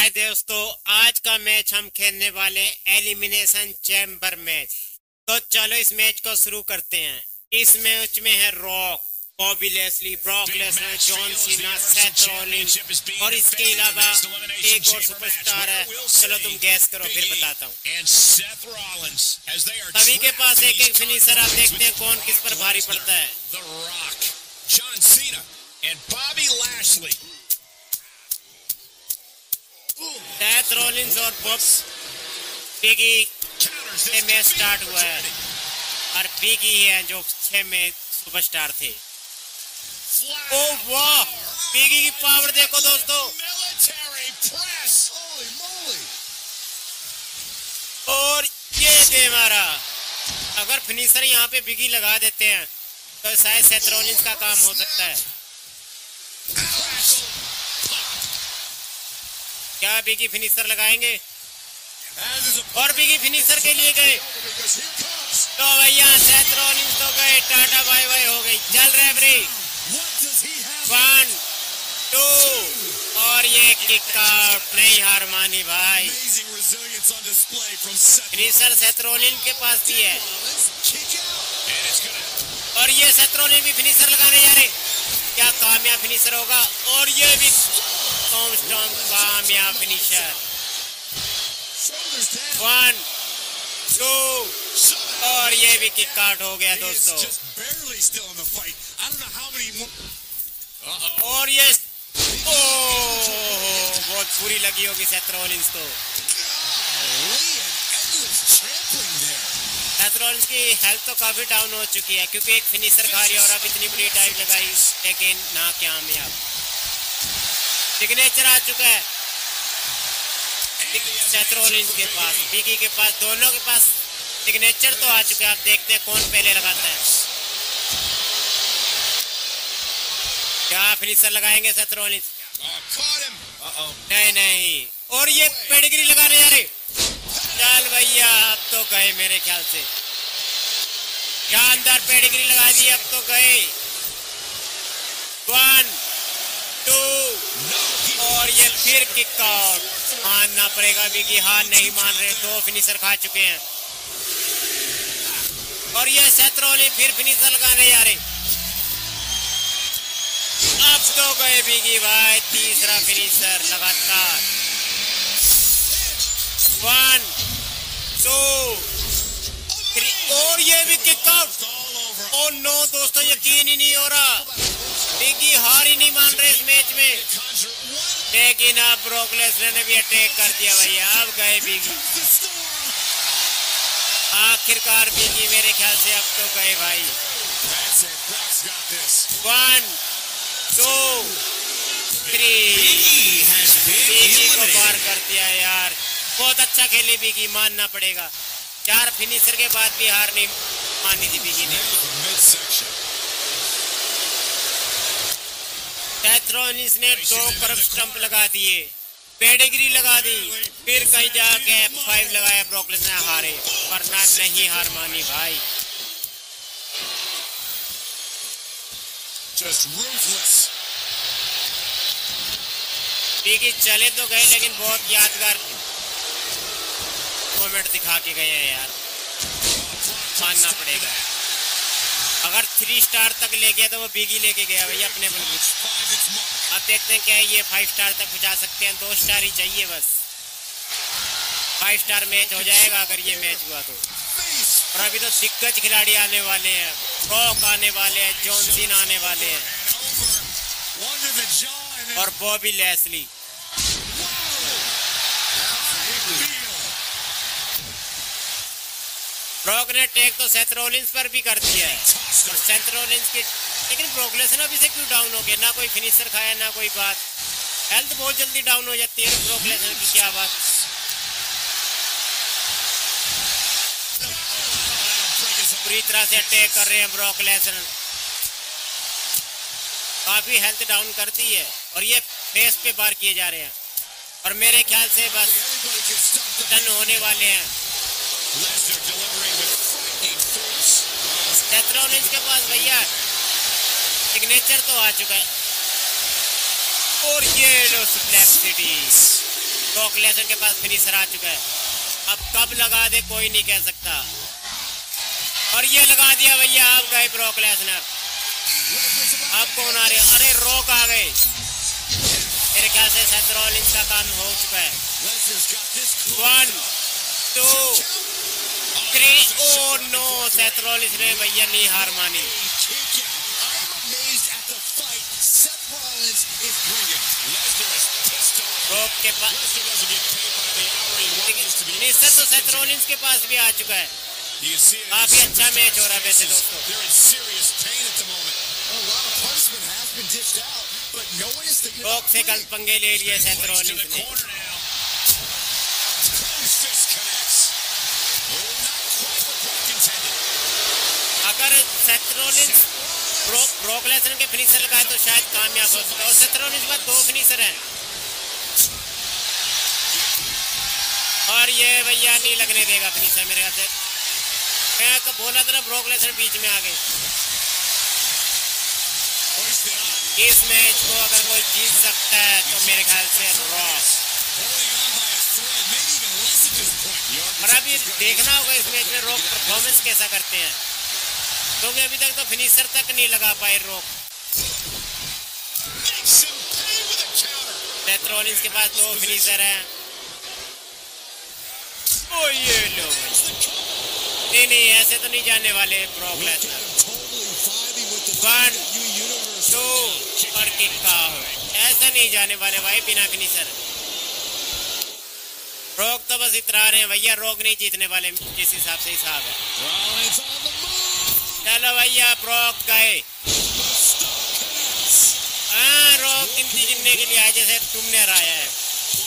हाय दोस्तों आज का मैच हम खेलने वाले एलिमिनेशन चैम्बर मैच तो चलो इस मैच को शुरू करते हैं। इस मैच में है Rock Bobby Lashley Brock Lesnar John Cena Seth Rollins और इसके अलावा एक और सुपरस्टार है। चलो तुम गैस करो फिर बताता हूँ। सभी के पास एक एक फिनिशर आप देखते हैं कौन किस पर भारी पड़ता है। सेथ रॉलिंस और बॉब बिगी मैच defeat स्टार्ट हुआ है। और बिगी है जो छह में सुपरस्टार थे। ओ वाह बिगी की पावर देखो दोस्तों. और ये दे मारा। अगर फिनिशर यहाँ पे बिगी लगा देते हैं तो शायद सेथ रॉलिंस का काम हो सकता है। क्या बिगी फिनिशर लगाएँगे और बिगी फिनिशर के लिए गए तो भैया सेथ रॉलिंस तो गए, टाटा बाय बाय हो गई चल he have? वन टू और ये किक आउट नहीं हार मानी भाई. फिनिशर सेथ रॉलिन के पास भी है. और ये सेथ रॉलिन भी फिनिशर लगाने जा रहे क्या कामयाब फिनिशर होगा और ये भी स्टॉम कामयाब फिनिशर down. वन टू और ये भी किक आउट हो गया दोस्तों. और ये ओ बहुत बुरी लगी होगी सेथ रॉलिंस को। रॉलिंस की हेल्थ तो काफ़ी डाउन हो चुकी है क्योंकि एक फिनिशर खा रही और अब इतनी बड़ी टाइप लगाई लेकिन ना कामयाब सिग्नेचर आ चुका है। सेथ के पास बिगी के पास, दोनों के पास सिग्नेचर तो आ चुके हैं। आप देखते हैं कौन पहले लगाता है। क्या फिनिशर लगाएँगे Seth Rollins caught him. Uh-oh. नहीं नहीं। और ये पेडिग्री लगाने जा रहे चल भैया अब तो गए मेरे ख्याल से। शानदार पेडिग्री लगा दी अब तो गए। वन टू और ये फिर किक आउट मानना पड़ेगा भी कि हार नहीं मान रहे, दो फिनिशर खा चुके हैं। और ये सेत्रोली फिर फिनिशर लगाने जा रहे। अब तो गए बिगी भाई, तीसरा फिनिशर लगातार। वन टू थ्री और ये भी किक लेकिन अब ब्रोक ने भी अटैक कर दिया भैया अब गए बिगी आखिरकार बिगी मेरे ख्याल से अब तो गए भाई. वन टू थ्री को पार कर दिया यार। बहुत अच्छा खेली बिगी मानना पड़ेगा। चार फिनिशर के बाद भी हार नहीं मानी थी बिगी ने। कैथरोनिस ने दो करब स्टंप लगा दिए पेडिग्री लगा दी फिर कहीं जाके फाइव लगाया ब्रोकलेस ने हारे वरना नहीं हार मानी भाई। Ruthless. चले तो गए लेकिन बहुत यादगार मोमेंट दिखा के गए हैं यार। मानना पड़ेगा। अगर थ्री स्टार तक ले गया तो वो बिगी लेके गया भैया अपने बलबूते अब देखते हैं क्या है ये फाइव स्टार तक पहुँचा सकते हैं। दो स्टार ही चाहिए बस। फाइव स्टार मैच हो जाएगा अगर ये मैच हुआ तो। और अभी तो दिग्गज खिलाड़ी आने वाले हैं। रॉक आने वाले हैं जॉन सीन आने वाले हैं। और बॉबी लेसली रॉक ने टेक तो सेथ पर भी कर दिया है और. सेथ की लेकिन ब्रोकलेसन अभी से क्यों डाउन हो गया ना कोई फिनिशर खाया, ना कोई बात हेल्थ बहुत जल्दी डाउन हो जाती है ब्रोकलेसन की, क्या बात. पूरी तरह से अटैक कर रहे हैं ब्रॉक लेसनर काफ़ी हेल्थ डाउन कर दी है और ये फेस पे बार किए जा रहे हैं और मेरे ख्याल से बस. टन होने वाले हैं Lesnar delivering with frightening force. Seth Rollins के पास भैया सिग्नेचर तो आ चुका है और ये लो स्लैप सिटी के पास फिनिशर आ चुका है अब कब लगा दे कोई नहीं कह सकता। और ये लगा दिया भैया आप गए ब्रॉक लेसनर अब कौन आ रहे? अरे रॉक आ गए। मेरे ख्याल से रॉलिंस का काम हो चुका है. One two three oh no Seth Rollins ने भैया नहीं हार मानी. रॉक के पास तो सेथ रॉलिंस के पास भी आ चुका है. काफ़ी अच्छा मैच हो रहा है वैसे दोस्तों They're in serious pain at the moment. A अगर सेथ रॉलिंस ब्रॉक ब्रॉक के फिनिशर लगाए तो शायद कामयाब हो सकता है। और सेथ के पास दो फिनिशर हैं। और ये भैया नहीं लगने देगा फिनिशर मेरे ख्याल से। मैं बोला था ना ब्रॉक लेसनर बीच में आ गए। इस मैच को अगर कोई जीत सकता है तो मेरे ख्याल से. The और अभी देखना होगा इस मैच में रॉक परफॉर्मेंस कैसा करते हैं। क्योंकि अभी तक तो फिनिशर तक नहीं लगा पाए रोक। Makes him pay with a counter. Seth Rollins के पास दो फिनिशर हैं। ओ ये लो। नहीं नहीं ऐसे तो नहीं जाने वाले ब्रॉक लेसनर universe. टू और किक ऐसा नहीं जाने वाले भाई बिना फिनिशर रॉक तो बस इतरा रहे हैं भैया रोक नहीं जीतने वाले जिस हिसाब से हिसाब है। चलो भैया ब्रॉक गए। हाँ रॉक गिनती गिनने के लिए आए जैसे तुमने हराया है।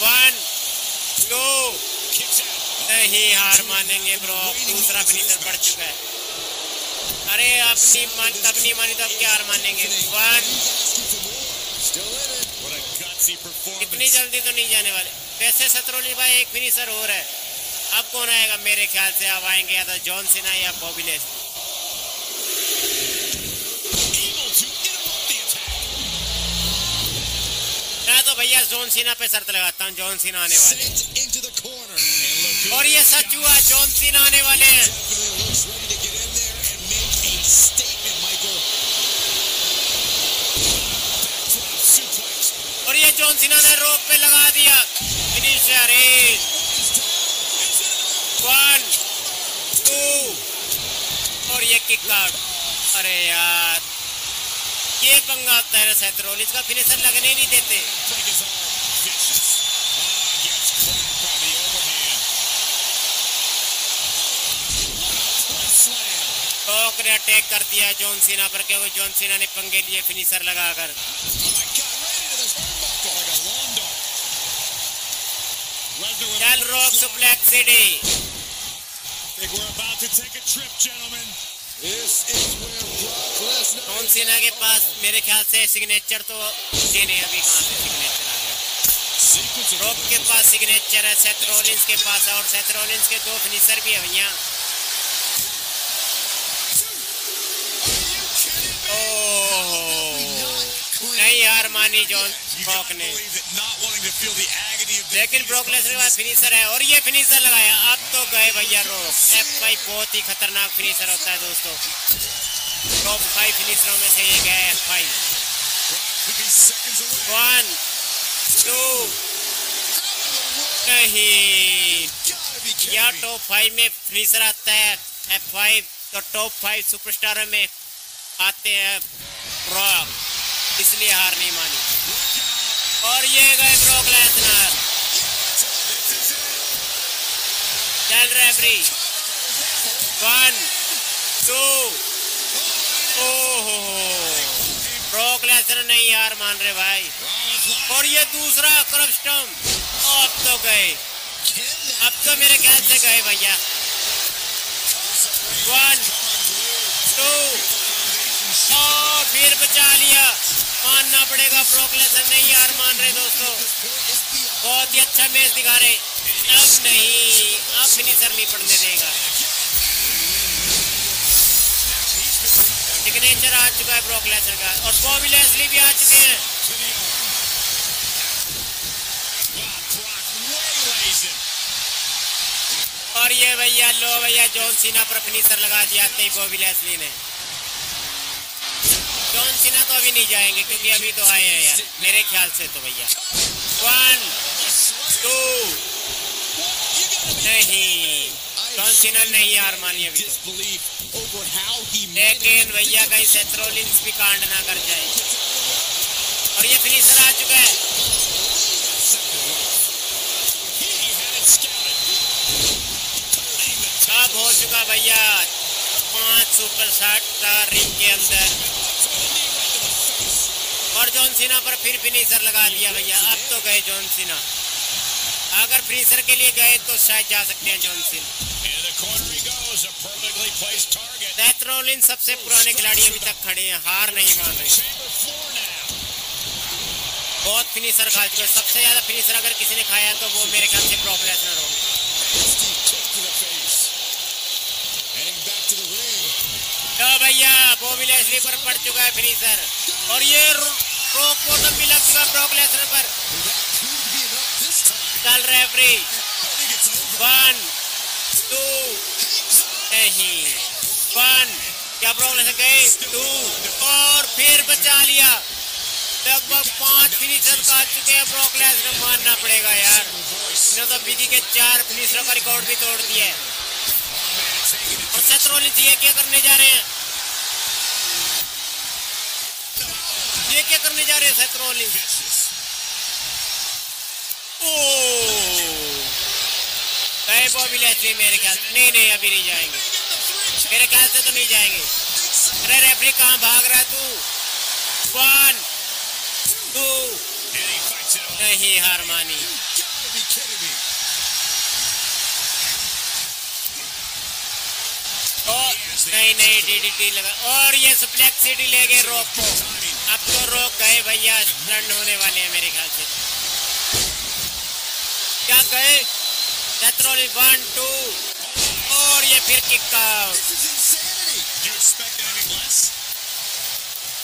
वन टू नहीं हार मानेंगे ब्रॉक, दूसरा फिनिशर पड़ चुका है। अरे अपनी मान, तब नहीं मानी तो अब क्या हार मानेंगे? वन. इतनी जल्दी तो नहीं जाने वाले। वैसे सतरोली भाई, एक फिनिशर रहा है। अब कौन आएगा मेरे ख्याल से? अब आएँगे या तो जॉन सिन्हा या बॉबी लेस मैं तो भैया जोन सीना पे शर्त लगाता हूँ जोन सीना आने वाले और ये सच हुआ जोन सीना आने वाले हैं। और ये जोन सीना ने रोक पे लगा दिया। वन टू और ये किक अरे यार। ये पंगा होता है सैथ रोलिस फिनिशर लगने नहीं देते। अटैक कर दिया जॉन सिन्हा पर क्योंकि जॉन सिन्हा ने पंगे लिए फिनिशर लगाकर। Rock suplex city. I. This is where Brock Lesnar John Cena के पास मेरे ख्याल से सिग्नेचर तो ये नहीं अभी कहाँ से सिग्नेचर आ गया। रॉक के पास सिग्नेचर है सेथ रोलिंस के पास है और सेथ रोलिंस के दो फिनिशर भी है भैया ओह नहीं यार मानी जॉन रॉक ने। लेकिन ब्रॉक लेसनर के पास फिनिशर है और ये फिनिशर लगाया। अब तो गए भैया रोक। एफ़ फाइव बहुत ही खतरनाक फिनिशर होता है दोस्तों। टॉप फाइव फिनिशरों में से एक है एफ़ फाइव. वन टू नहीं या टॉप फाइव में फिनिशर आता है एफ़ फाइव तो टॉप फाइव सुपरस्टारों में आते हैं ब्रॉक इसलिए हार नहीं मानी। और ये गए ब्रॉक लेसनर चल रेफरी वन टू ओहो ब्रॉक लेसनर नहीं हार मान रहे भाई। और ये दूसरा क्रॉस्टम अब तो गए। अब तो मेरे ख्याल से गए भैया। वन टू और फिर बचा लिया। मानना पड़ेगा ब्रॉक लेसनर नहीं यार मान रहे दोस्तों। बहुत ही अच्छा मैच दिखा रहे। अब नहीं अब फिनिशर नहीं पड़ने देगा। सिग्नेचर आ चुका है ब्रॉक का और बॉबी भी आ चुके हैं। और ये भैया, लो भैया जॉन सीना पर फिनिशर लगा दिया थे बॉबी लेस्ली ने। जॉन सीना तो अभी नहीं जाएँगे क्योंकि अभी तो आए हैं यार, मेरे ख्याल से तो भैया। वन टू नहीं। जॉन सीना नहीं हार मानी अभी तो? लेकिन भैया कहीं सेथरोलिंस भी कांड ना कर जाए। और ये फिनिशर आ चुका है. अब हो चुका भैया। पाँच सुपर स्टार रिंग के अंदर। और जॉन सीना पर फिर फिनिशर लगा दिया भैया। अब तो गए जॉन सीना अगर फिनिशर के लिए गए तो शायद जा सकते हैं John Cena Into the corner he goes, a perfectly placed target. Seth Rollins सबसे पुराने खिलाड़ी अभी तक खड़े हैं हार नहीं मान रहे। बहुत फिनिशर खा चुके हैं। सबसे ज़्यादा फिनिशर अगर किसी ने खाया तो वो मेरे ख्याल से ब्रॉक लेसनर होंगे. तो भैया बॉबी लेस्ली पर पड़ चुका है फिनिशर और ये रोक बॉटम भी लग चुका है ब्रॉक लेसनर पर। चल रेफरी। वन टू नहीं। वन क्या ब्रॉक लेसनर गए टू और फिर बचा लिया। लगभग पाँच फिनिशर का चुके हैं। ब्रॉक लेसनर मानना पड़ेगा यार। इसने तो विधि के चार फिनिशरों का रिकॉर्ड भी तोड़ दिया है। और रोलिंस ये क्या करने जा रहे हैं? ये क्या करने जा रहे हैं रोलिंस गए मेरे ख्याल से। नहीं नहीं, अभी नहीं जाएँगे। मेरे ख्याल से तो नहीं जाएँगे। अरे रेफरी कहाँ भाग रहा तू? One two. नहीं हार मानी नहीं नहीं डीडीटी लगा। और ये सुप्लेक्स सिटी ले गए रोक को। अब तो रोक गए भैया रन होने वाले हैं मेरे ख्याल से। क्या गए सेथरोली वन टू और ये फिर किक?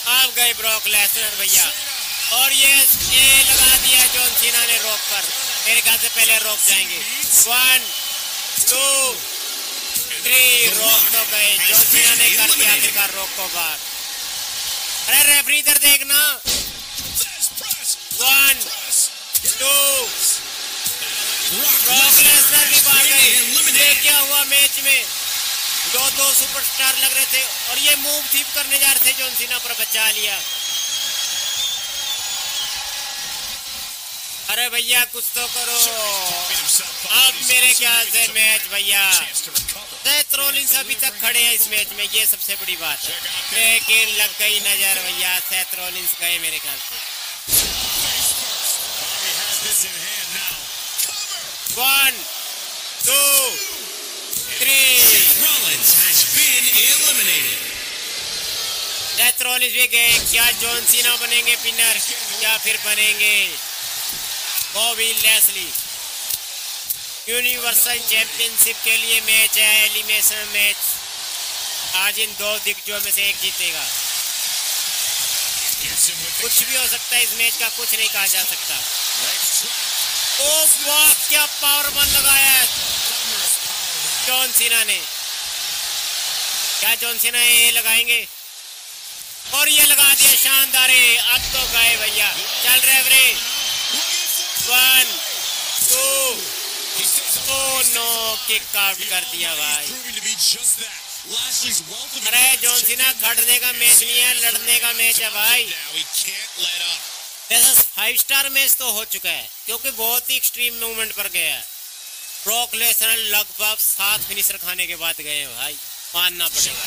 अब गए ब्रॉक लेसनर भैया। और ये ये लगा दिया जॉन सीना ने रोक पर। मेरे ख्याल से पहले रोक जाएँगे। वन टू थ्री रोक तो गए। जॉन सीना ने कर दिया आखिरकार रोक को बार अरे रेफरी इधर देखना। वन टू ब्रॉक लेसनर भी बाहर क्या हुआ मैच में? दो दो सुपरस्टार लग रहे थे और ये मूव थीप करने जा रहे थे जॉन सीना पर बचा लिया। अरे भैया, कुछ तो करो। अब मेरे ख्याल से मैच भैया। रोलिंस अभी तक खड़े हैं इस मैच में, ये सबसे बड़ी बात है। लेकिन लग गई नज़र भैया सेथ गए मेरे ख्याल से। One two three Rollins has been eliminated. Seth Rollins भी गए क्या जॉन सीना बनेंगे पिनर या फिर बनेंगे? बॉबी लेस्ली यूनिवर्सल चैंपियनशिप के लिए मैच है एलिमिनेशन मैच आज इन दो दिग्गजों में से एक जीतेगा। कुछ भी हो सकता है इस मैच का कुछ नहीं कहा जा सकता. क्या पावर बन लगाया है? जॉन सीना ने। क्या जॉन सीना ये लगाएँगे? और ये लगा दिया शानदार है अब तो गए भैया। चल रहे रे। One two. Oh no kick out कर दिया भाई। अरे जॉन सीना खड़ने का मैच नहीं है, लड़ने का मैच है भाई। जैसा फाइव स्टार मैच तो हो चुका है, क्योंकि बहुत ही एक्सट्रीम मूवमेंट पर गया है ब्रॉक लेसनर लगभग सात फिनिशर खाने के बाद गए हैं भाई, मानना पड़ेगा.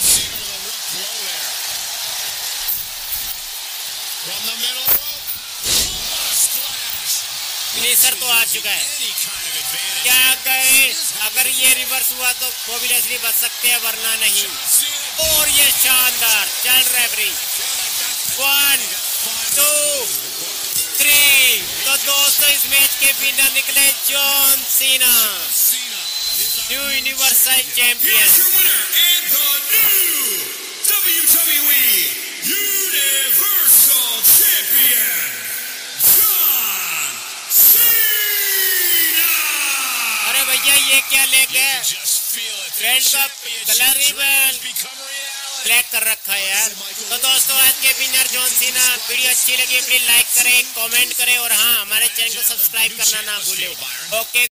फिनिशर तो आ चुका है. क्या गए अगर ये रिवर्स हुआ तो बॉबी लेस्ली बच सकते हैं, वरना नहीं और ये शानदार, चल रेफरी वन टू तो दोस्तों इस मैच के विनर निकले John Cena new universal champion. अरे भैया ये क्या ले गए Just feel it. Friend का कलर ही ब्लैक कर रखा है यार। तो दोस्तों, आज के विनर जॉन सीना वीडियो अच्छी लगी प्लीज़ लाइक करें कमेंट करें, और हाँ हमारे चैनल को सब्सक्राइब करना ना भूलें। ओके